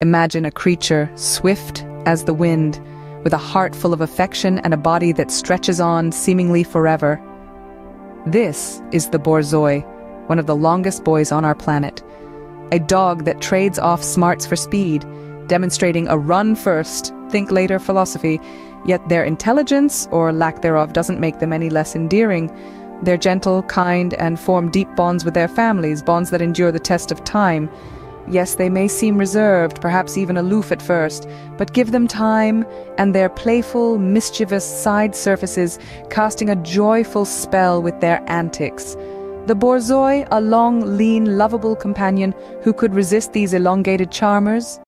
Imagine a creature swift as the wind, with a heart full of affection and a body that stretches on seemingly forever. This is the Borzoi, one of the longest boys on our planet. A dog that trades off smarts for speed, demonstrating a run first, think later philosophy, yet their intelligence, or lack thereof, doesn't make them any less endearing. They're gentle, kind, and form deep bonds with their families, bonds that endure the test of time. Yes, they may seem reserved, perhaps even aloof at first, but give them time, and their playful, mischievous side surfaces casting a joyful spell with their antics. The Borzoi, a long, lean, lovable companion who could resist these elongated charmers?